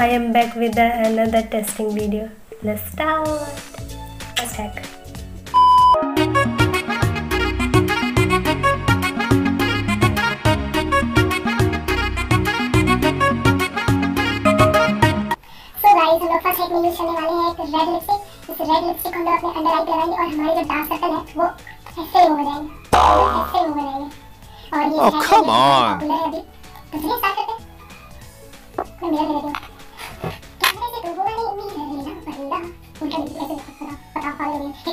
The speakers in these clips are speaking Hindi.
I am back with another testing video. Let's start. Let's hack. So guys हम लोग फ़र्स्ट हैक में यूज़ करने वाले हैं एक रेड लिपस्टिक इस रेड लिपस्टिक हम लोग अपने अंडर आई पे लगाएँगे और हमारे जो डार्क सर्कल है वो ऐसे रिमूव हो जाएँगे ऐसे रिमूव हो जाएँगे और ये Oh, come on. पॉपुलर है अभी तो चलिए स्टार्ट करते हैं मैं मिरर ले लेती हूँ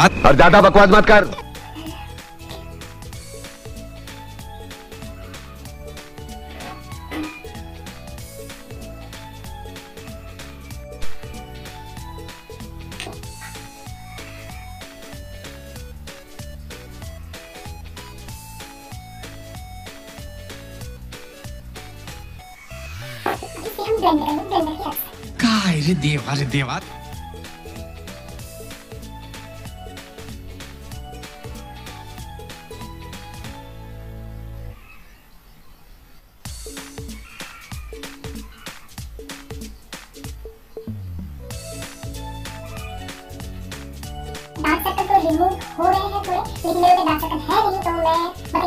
और ज़्यादा बकवास मत कर। काय रे देवा रे देवा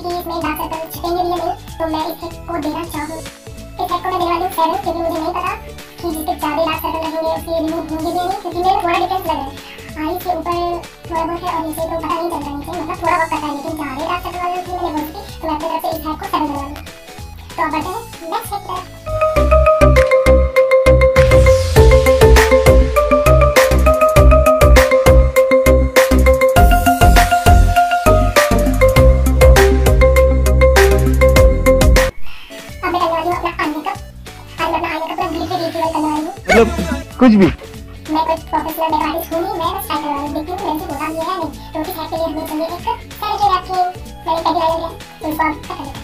कि इसमें डार्क सर्कल छिपेंगे भी नहीं। तो मैं इस हैक को देना चाहूँ। इस हैक को मैं देने वाली हूँ सेवन क्योंकि मुझे नहीं पता कि जिसके ज़्यादा डार्क सर्कल रहेंगे उसके रिमूव होंगे भी नहीं, क्योंकि मेरे थोड़ा डिफरेंस लग रहा है। आई के ऊपर थोड़ा बहुत है और नीचे तो पता नहीं चल रहा नीचे मतलब थोड़ा बहुत पता है, लेकिन ज़्यादा डार्क सर्कल वाले मैंने बोल दी तो मैं अपनी तरफ़ से इस हैक को सेवन देने तो अब बढ़ते हैं नेक्स्ट हैक कुछ भी। मैं कुछ प्रोफेशनल मेरा आर्टिस्ट हूँ नहीं मैं बस साइकिल कर रहा हूँ देखती हूँ, मेरे से होता भी है नहीं। तो इस हैक के लिए हमें चाहिए एक सैनिटरी नैपकिन मैंने पहले लाया लिया तो इसको आप कट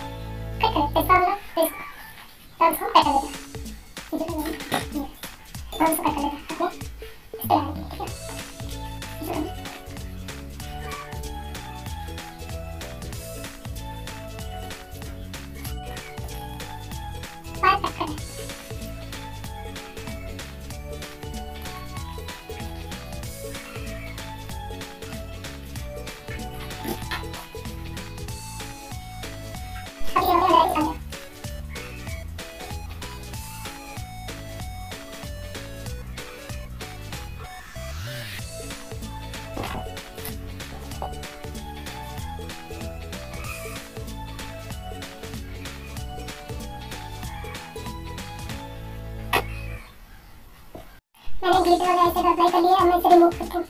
मैंने ग्लिटर वगैरह से अप्लाई कर लिया अब मैं इसे रिमूव करती हूँ।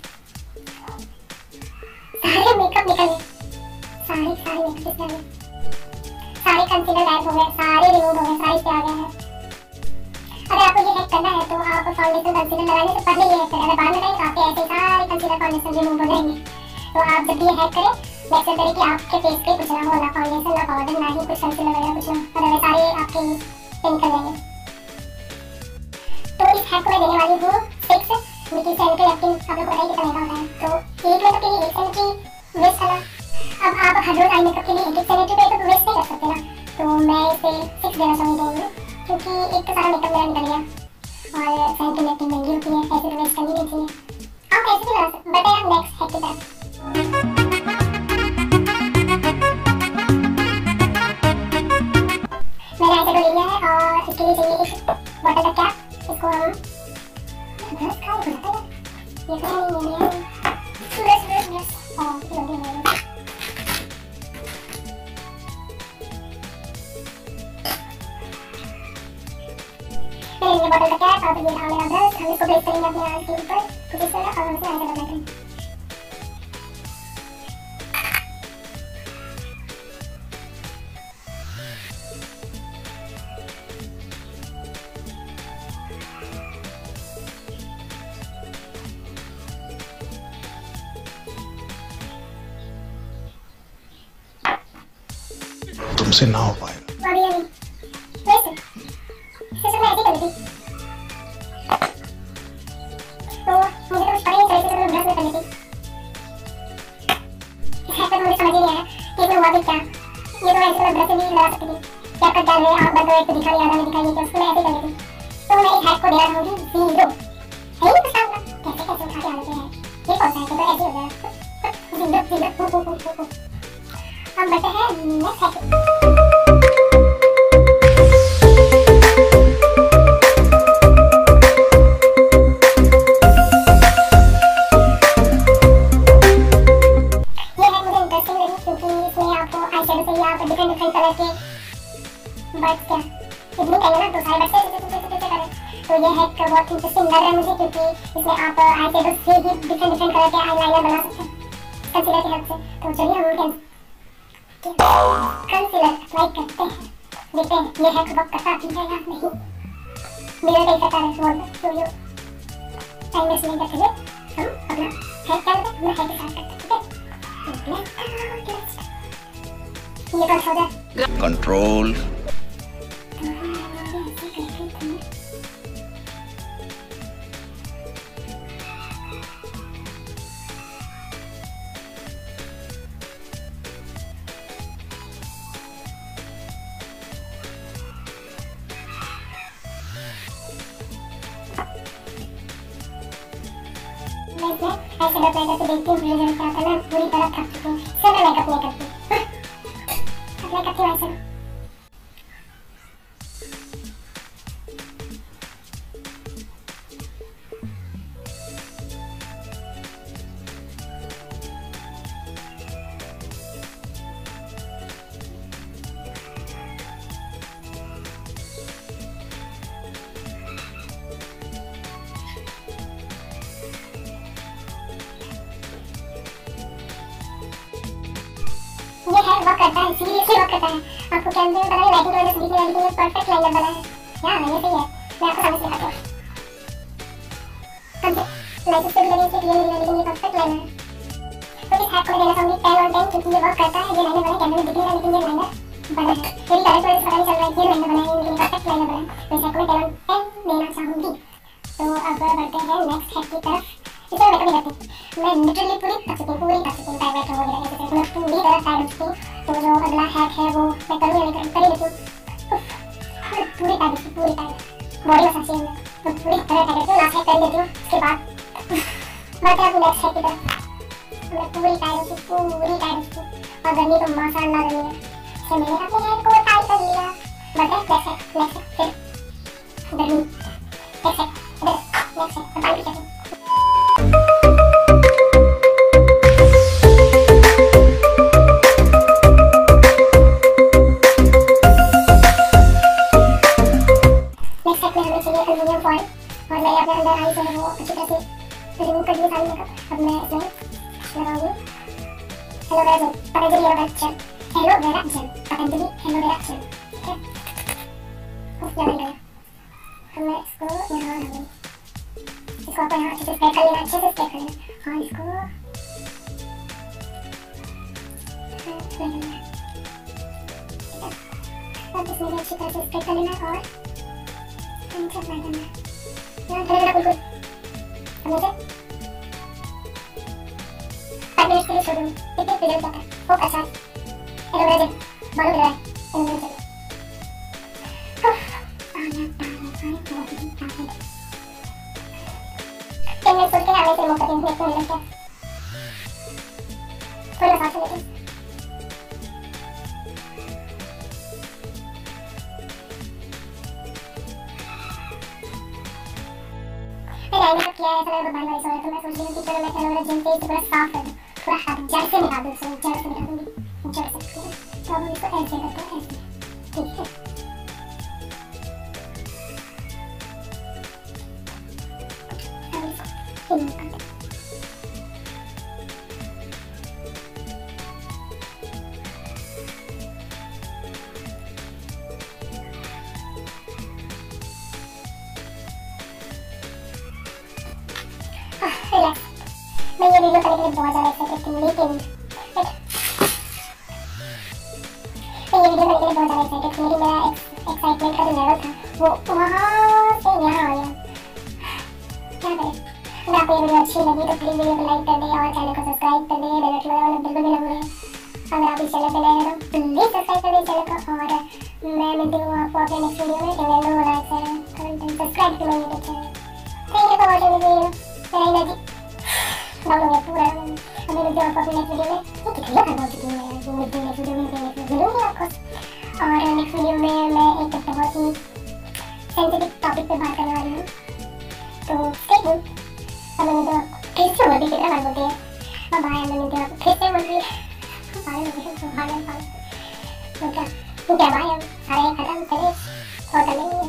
सारे मेकअप निकल गए। सारे सारे मेकअप निकल गए। सारे कंसीलर गायब हो गए, सारे रिमूव हो गए, सारे पे आ गए हैं। अगर आपको ये हैक करना है तो आप फाउंडेशन कंसीलर लगाने से पहले ये हैक करें। अगर बाद में करें तो आपके ऐसे सारे कंसीलर फाउंडेशन रिमूव हो जाएँगे। तो आप जब भी हैक करें मेक श्योर करें कि आपके फेस पे कुछ ना हो, ना फाउंडेशन ना पाउडर ना ही कुछ कंसीलर वगैरह, कुछ ना अदरवाइज़ सारे आपके निकल जाएँगे। तो इस हैक को मैं देने वाली हूँ। सिक्स जो कि आप लोग को पता कितना महँगा होता है। तो एक मेकअप के लिए एक सैनिटरी वेस्ट करना अब आप हर रोज आई मेकअप के लिए एक एक सैनिटरी पे तो वेस्ट नहीं कर सकते ना। तो मैं इसे सिक्स देना चाहूँगी क्योंकि एक तो सारा मेकअप मेरा निकल गया। और सैनिटरी नैपकिन महँगी होती है, ऐसे तो वेस्ट करनी नहीं चाहिए। आप ऐसे भी बना सकते बट यार नेक्स्ट हैक की तरफ़ ऑर्डर करके आए पापा ये था मेरा ब्रश हम इसको प्लेस करेंगे अपने आँख के ऊपर तो इस तरह और उससे आगे लगाते तुमसे ना हो पाएगा ये तो मैं ब्रश से नहीं लगा सकती थी क्या कर डाल रहे आँख बंद एक तो दिखा रही आधा में नहीं क्या उसको मैं ऐसे कर लेती तो मैं एक हैक को देना चाहूँगी दो है ही तो सामना कैसे कैसे उठा के आ रहे हैं ये कौन सा है तो ऐसे हो गया ज़ीरो दो हु दो हम बढ़ते हैं नेक्स्ट हैक इसमें आप आई शेडो से ही डिफरेंट डिफरेंट कलर के आईलाइनर बना सकते हैं। कंसीलर की हेल्प से। तो चलिए हम कंसीलर अप्लाई करते हैं। देखते हैं, ये है वर्क करता भी है या नहीं। मिरर का इफ़ेक्ट आ रहा है पे तो ये टाइम वेस्ट नहीं करते हुए हम अपना हेयर क्या करते हैं अपना हेयर के साथ करते हैं, ठीक है? ये तो अच्छा हो जाए। कंट्रोल इसमें ऐसे अप्लाई करके देखती हूँ। रिज़ल्ट क्या आता है मैं पूरी तरह थक चुके हैं सर मैं मेकअप नहीं करती अप्लाई करती हूँ ऐसे ये है वर्क करता है सीरियसली वर्क करता है। आपको कैमरे में पता नहीं लाइटिंग वजह से दिख रहा लेकिन ये परफेक्ट लाइनअप बना है। यार ये सही है। मैं आपको समझ दिखाता हूँ अब लाइट से भी लगी क्लियर नहीं है लेकिन ये परफेक्ट लाइनर है। तो इस हैक को मैं देना चाहूँगी 10 ऑन 10 क्योंकि ये वर्क करता है, ये लाइनर बना कैमरे में दिख नहीं रहा लेकिन ये लाइनर बना। है मेरी कलर वजह से पता नहीं चल रहा है, ये लाइनर बना है लेकिन परफेक्ट लाइनर बना है। तो इस हैक को मैं 10 ऑन 10 देना चाहूँगी। तो अब बढ़ते हैं नेक्स्ट हैक की तरफ़। इसे मैं कभी करती मैं लिटरली पूरी थक चुकी पूरी थक चुकी हूँ टाइम हो गया पूरी तरह टाइम हो चुकी तो जो अगला हैक है वो मैं करूँ या नहीं करूँ ही लेती पूरी टाइम पूरी टाइम बॉडी मसाज चाहिए तो पूरी तरह टाइम करती लास्ट हैक कर लेती हूँ उसके बाद बढ़ते हैं नेक्स्ट हैक की तरफ़ मैं पूरी टाइम हो पूरी टाइम हो और गर्मी तो माशाल्लाह गर्मी है तो मैंने अपने हैक को टाइट कर लिया बढ़ते हैं नेक्स्ट नेक्स्ट फिर गर्मी aloe vera gel Patanjali aloe vera gel aloe vera gel Patanjali aloe vera gel ठीक है उफ ज़्यादा ही लगा मैं इसको यहाँ लगाऊँगी इसको आपको यहाँ अच्छे से स्प्रेड कर लेना अच्छे से स्प्रेड कर लेना और इसको अब इसमें भी अच्छी तरह से स्प्रेड कर लेना और नीचे अप्लाई करना यहाँ धरे मेरा बिल्कुल अब नीचे के लिए छोड़ दूँगी कितने रिज़ल्ट आता है बहुत अच्छा है एलोवेरा जेल बालों में लगाए एलोवेरा जेल टेन मिनट के आगे से हूँ देखते हैं रिज़ल्ट क्या थोड़ी मसाज कर मैं लाइन अप किया है ऐसा मेरे को बार हो है तो मैं सोच रही हूँ कि चलो मैं एलोवेरा जेल से इसे पूरा साफ़ कर दूँ पूरा हाथ जड़ से मिटा दूँ इसे जड़ से वीडियो करने के लिए बहुत ज़्यादा एक्साइटेड थी लेकिन ये वीडियो करने के लिए जो लेवल था वो वहाँ से यहाँ आ क्या करें अगर आपको ये वीडियो अच्छी लगी तो प्लीज़ वीडियो को लाइक कर दें और चैनल को सब्सक्राइब कर दें बेल आइकन दबाना बिल्कुल भी ना भूलें अगर आप इस चैनल पे नए हैं तो प्लीज़ सब्सक्राइब कर दें चैनल को और मैं मिलती हूँ आपको अपने नेक्स्ट वीडियो में चैनल को लाइक करें comment subscribe my YouTube channel thank you for watching this video मेरा एनर्जी डाउन हो गया पूरा अभी मिलते हैं आपको नेक्स्ट वीडियो में ये कितनी बार बोल चुकी हूँ मैं वो मिलते हैं नेक्स्ट वीडियो में मिलते हैं नेक्स्ट वीडियो मिलूँगी आपको और नेक्स्ट वीडियो में मैं एक बहुत ही सेंसिटिव टॉपिक पे बात करने वाली हूँ तो स्टे ट्यून अब मैं तो फिर से बोलती कितना बार बोलती है अब भाई मैं तो फिर से बोल रही है मैं तो मैं तो क्या तो भाई हम सारे खत्म चले और चलेंगे